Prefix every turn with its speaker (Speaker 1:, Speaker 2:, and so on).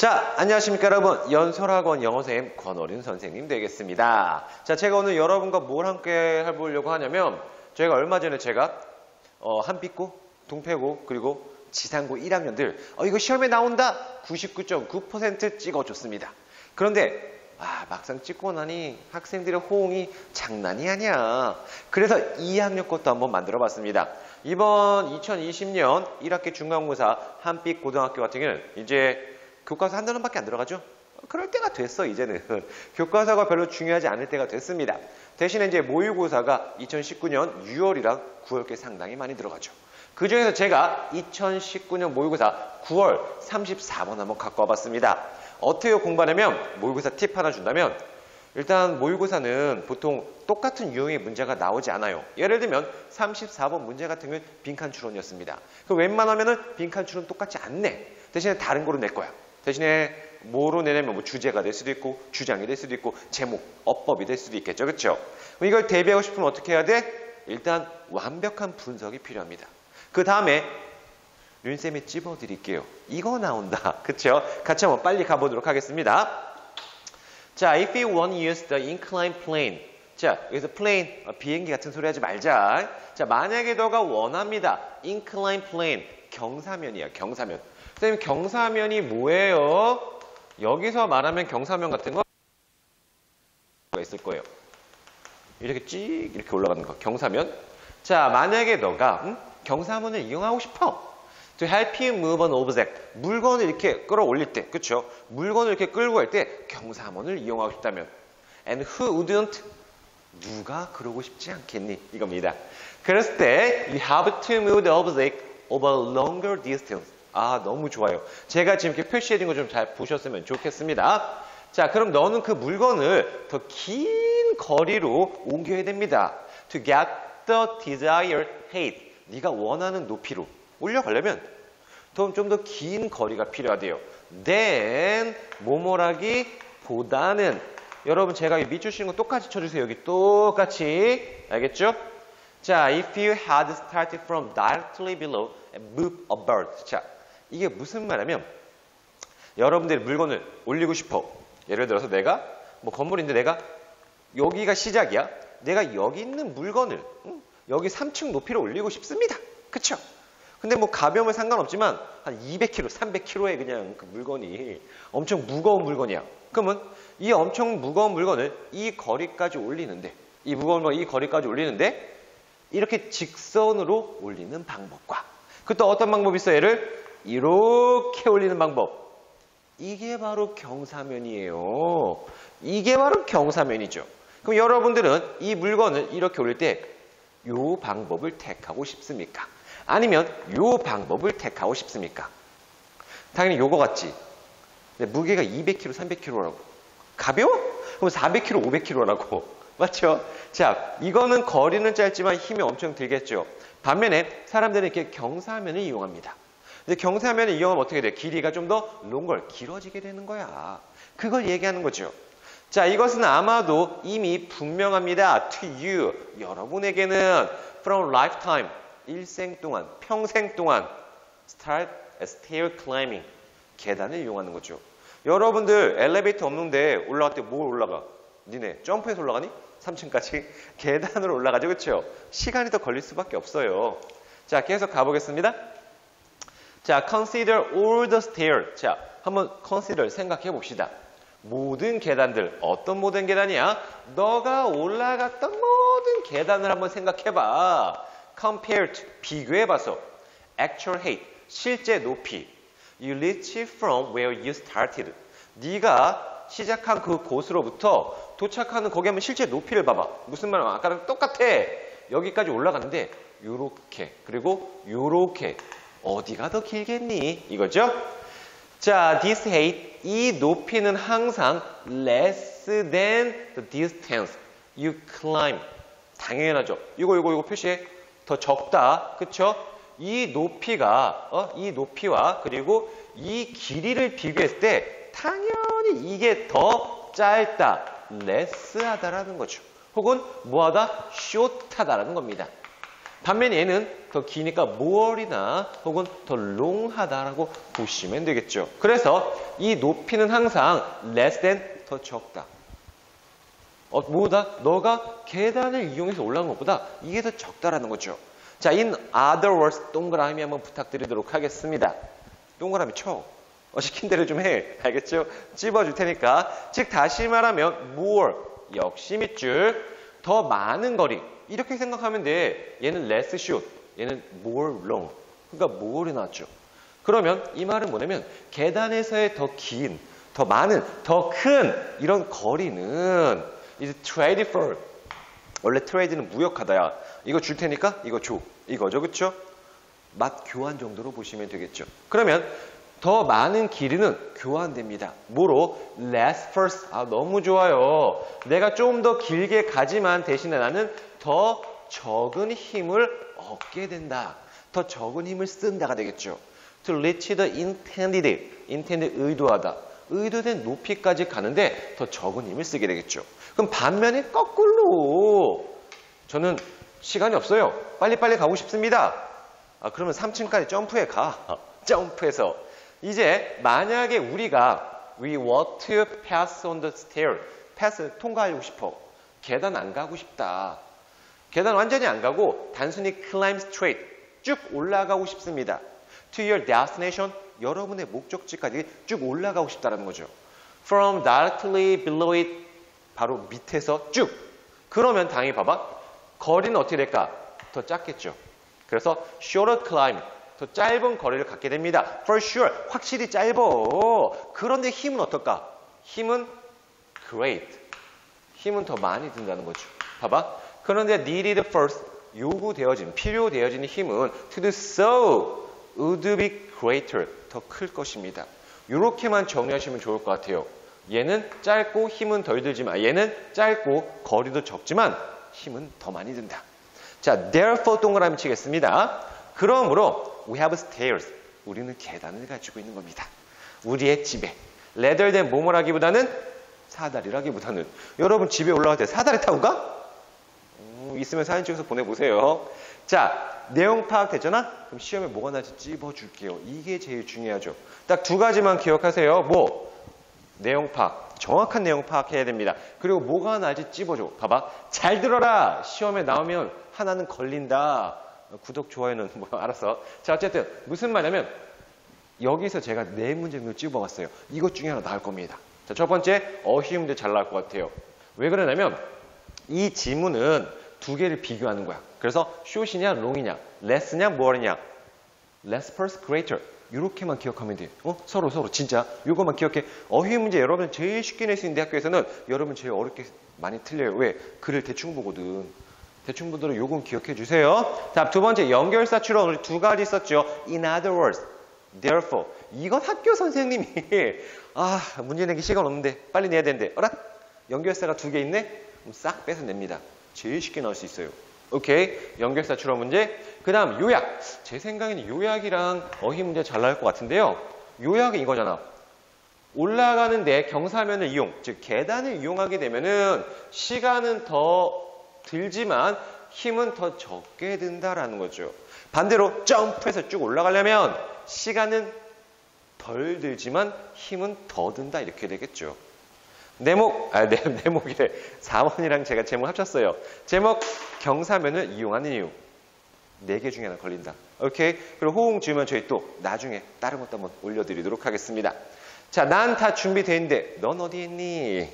Speaker 1: 자, 안녕하십니까 여러분. 연설학원 영어쌤 권어린 선생님 되겠습니다. 자, 제가 오늘 여러분과 뭘 함께 해보려고 하냐면 저희가 얼마 전에 제가 어, 한빛고, 동패고, 그리고 지상고 1학년들 어, 이거 시험에 나온다 99.9% 찍어줬습니다. 그런데 아, 막상 찍고 나니 학생들의 호응이 장난이 아니야. 그래서 2학년 것도 한번 만들어 봤습니다. 이번 2020년 1학기 중간고사 한빛 고등학교 같은 경우는 이제 교과서 한 단원밖에 안 들어가죠? 그럴 때가 됐어, 이제는. 교과서가 별로 중요하지 않을 때가 됐습니다. 대신에 이제 모의고사가 2019년 6월이랑 9월께 상당히 많이 들어가죠. 그 중에서 제가 2019년 모의고사 9월 34번 한번 갖고 와봤습니다. 어떻게 공부하냐면 모의고사 팁 하나 준다면 일단 모의고사는 보통 똑같은 유형의 문제가 나오지 않아요. 예를 들면 34번 문제 같은 경우는 빈칸 추론이었습니다. 그 웬만하면 은 빈칸 추론 안 내. 대신에 다른 거로 낼 거야. 대신에 뭐로 내냐면 뭐 주제가 될 수도 있고 주장이 될 수도 있고 제목, 어법이 될 수도 있겠죠. 그렇죠? 이걸 대비하고 싶으면 어떻게 해야 돼? 일단 완벽한 분석이 필요합니다. 그 다음에 윤쌤이 찝어드릴게요. 이거 나온다. 그쵸? 같이 한번 빨리 가보도록 하겠습니다. 자, if you want to use the inclined plane. 자, 여기서 plane, 어, 비행기 같은 소리 하지 말자. 자, 만약에 너가 원합니다. inclined plane. 경사면이야, 경사면. 선생님, 경사면이 뭐예요? 여기서 말하면 경사면 같은 거 있을 거예요. 이렇게 찍 이렇게 올라가는 거 경사면. 자 만약에 너가 음? 경사면을 이용하고 싶어. To help you move an object. 물건을 이렇게 끌어올릴 때, 그렇죠? 물건을 이렇게 끌고 갈 때 경사면을 이용하고 싶다면. And who wouldn't? 누가 그러고 싶지 않겠니? 이겁니다. 그랬을 때 you have to move the object over a longer distance. 아 너무 좋아요. 제가 지금 이렇게 표시해둔 거 좀 잘 보셨으면 좋겠습니다. 자 그럼 너는 그 물건을 더 긴 거리로 옮겨야 됩니다. To get the desired height. 네가 원하는 높이로 올려가려면 좀 더 긴 거리가 필요하대요. Then 모모라기 보다는 여러분 제가 밑줄 씌는 거 똑같이 쳐주세요. 여기 똑같이 알겠죠? 자, if you had started from directly below and moved upward. 자, 이게 무슨 말이냐면 여러분들이 물건을 올리고 싶어. 예를 들어서 내가 뭐 건물인데 내가 여기가 시작이야. 내가 여기 있는 물건을 응? 여기 3층 높이로 올리고 싶습니다. 그쵸? 근데 뭐 가벼우면 상관없지만 한 200kg, 300kg의 그냥 그 물건이 엄청 무거운 물건이야. 그러면 이 엄청 무거운 물건을 이 거리까지 올리는데 이 무거운 거이 거리까지 올리는데 이렇게 직선으로 올리는 방법과 그 또 어떤 방법이 있어? 얘를 이렇게 올리는 방법. 이게 바로 경사면이에요. 이게 바로 경사면이죠. 그럼 여러분들은 이 물건을 이렇게 올릴 때이 방법을 택하고 싶습니까? 아니면 이 방법을 택하고 싶습니까? 당연히 요거 같지. 근데 무게가 200kg, 300kg라고. 가벼워? 그럼 400kg, 500kg라고. 맞죠? 자, 이거는 거리는 짧지만 힘이 엄청 들겠죠. 반면에 사람들은 이렇게 경사면을 이용합니다. 근데 경사면을 이용하면 어떻게 돼? 길이가 좀 더 롱걸, 길어지게 되는 거야. 그걸 얘기하는 거죠. 자, 이것은 아마도 이미 분명합니다. To you. 여러분에게는 from lifetime. 일생 동안, 평생 동안 start a stair climbing. 계단을 이용하는 거죠. 여러분들 엘리베이터 없는데 올라갈 때 뭘 올라가? 니네 점프해서 올라가니? 3층까지 계단으로 올라가죠. 그렇죠? 시간이 더 걸릴 수밖에 없어요. 자, 계속 가보겠습니다. 자, consider all the stairs. 자, 한번 consider 생각해 봅시다. 모든 계단들, 어떤 모든 계단이야? 너가 올라갔던 모든 계단을 한번 생각해 봐. compare to, 비교해 봐서. actual height, 실제 높이. You reach from where you started. 네가 시작한 그 곳으로부터 도착하는 거기 하면 실제 높이를 봐봐. 무슨 말이야? 아까랑 똑같아. 여기까지 올라갔는데 요렇게 그리고 요렇게 어디가 더 길겠니? 이거죠? 자, this height 이 높이는 항상 less than the distance you climb. 당연하죠. 이거 이거 이거 표시해. 더 적다. 그쵸? 이 높이가 어? 이 높이와 그리고 이 길이를 비교했을 때 당연히 이게 더 짧다. less하다라는 거죠. 혹은 뭐하다? short하다라는 겁니다. 반면 얘는 더 기니까 more이나 혹은 더 long하다라고 보시면 되겠죠. 그래서 이 높이는 항상 less than 더 적다. 어, 뭐다? 너가 계단을 이용해서 올라간 것보다 이게 더 적다라는 거죠. 자, in other words, 동그라미 한번 부탁드리도록 하겠습니다. 동그라미 쳐. 어, 시킨 대로 좀 해. 알겠죠? 찝어줄 테니까. 즉, 다시 말하면 more, 역시 밑줄, 더 많은 거리. 이렇게 생각하면 돼. 얘는 less short, 얘는 more long. 그러니까 more이 나왔죠. 그러면 이 말은 뭐냐면 계단에서의 더 긴, 더 많은, 더 큰 이런 거리는 is trade for. 원래 trade는 무역하다야. 이거 줄 테니까 이거 줘. 이거죠. 그쵸? 맛 교환 정도로 보시면 되겠죠. 그러면 더 많은 길이는 교환됩니다. 뭐로? less first. 아, 너무 좋아요. 내가 좀 더 길게 가지만 대신에 나는 더 적은 힘을 얻게 된다. 더 적은 힘을 쓴다가 되겠죠. to reach the intended. intended 의도하다. 의도된 높이까지 가는데 더 적은 힘을 쓰게 되겠죠. 그럼 반면에 거꾸로 저는 시간이 없어요. 빨리빨리 가고 싶습니다. 아, 그러면 3층까지 점프해 가. 점프해서. 이제 만약에 우리가 we want to pass on the stair. pass 통과하고 싶어. 계단 안 가고 싶다. 계단 완전히 안 가고 단순히 climb straight 쭉 올라가고 싶습니다. to your destination 여러분의 목적지까지 쭉 올라가고 싶다는 거죠. from directly below it 바로 밑에서 쭉. 그러면 당연히 봐봐. 거리는 어떻게 될까? 더 작겠죠. 그래서 shorter climb 더 짧은 거리를 갖게 됩니다. For sure 확실히 짧어. 그런데 힘은 어떨까? 힘은 great. 힘은 더 많이 든다는 거죠. 봐봐. 그런데 needed first 요구되어진 필요되어지는 힘은 to do so would be greater 더 클 것입니다. 이렇게만 정리하시면 좋을 것 같아요. 얘는 짧고 힘은 덜 들지만 얘는 짧고 거리도 적지만 힘은 더 많이 든다. 자, therefore 동그라미 치겠습니다. 그러므로 we have stairs. 우리는 계단을 가지고 있는 겁니다. 우리의 집에. rather than 뭐뭐라기보다는 사다리라기보다는 여러분 집에 올라갈 때 사다리 타고 가? 오, 있으면 사진 찍어서 보내보세요. 자, 내용 파악됐잖아? 그럼 시험에 뭐가 나지 찝어줄게요. 이게 제일 중요하죠. 딱 두 가지만 기억하세요. 뭐? 내용 파악. 정확한 내용 파악해야 됩니다. 그리고 뭐가 나지 찝어줘. 봐봐. 잘 들어라. 시험에 나오면 하나는 걸린다. 구독, 좋아요는 뭐 알았어. 자, 어쨌든 무슨 말이냐면 여기서 제가 네 문제 정도 찝어봤어요. 이것 중에 하나 나올 겁니다. 자, 첫 번째 어휘 문제 잘 나올 것 같아요. 왜 그러냐면 이 지문은 두 개를 비교하는 거야. 그래서 short이냐 long이냐, less냐 more냐, less first 이렇게만 기억하면 돼. 어? 서로 서로 진짜 이것만 기억해. 어휘 문제 여러분 제일 쉽게 낼 수 있는 학교에서는 여러분 제일 어렵게 많이 틀려요. 왜? 글을 대충 보거든. 대충 보도록 요건 기억해 주세요. 자, 두 번째 연결사 추론 우리 두 가지 썼죠. In other words, therefore. 이건 학교 선생님이 아 문제 내기 시간 없는데 빨리 내야 되는데 어라? 연결사가 두 개 있네? 그럼 싹 빼서 냅니다. 제일 쉽게 나올 수 있어요. 오케이. 연결사 추론 문제. 그 다음 요약. 제 생각에는 요약이랑 어휘 문제 잘 나올 것 같은데요. 요약은 이거잖아. 올라가는데 경사면을 이용, 즉 계단을 이용하게 되면은 시간은 더 들지만 힘은 더 적게 든다라는 거죠. 반대로 점프해서 쭉 올라가려면 시간은 덜 들지만 힘은 더 든다 이렇게 되겠죠. 내목, 아, 내, 내목이래. 4번이랑 제가 제목 합쳤어요. 제목, 경사면을 이용하는 이유. 네 개 중에 하나 걸린다. 오케이? 그리고 호응 지으면 저희 또 나중에 다른 것도 한번 올려드리도록 하겠습니다. 자, 난 다 준비돼 있는데, 넌 어디 있니?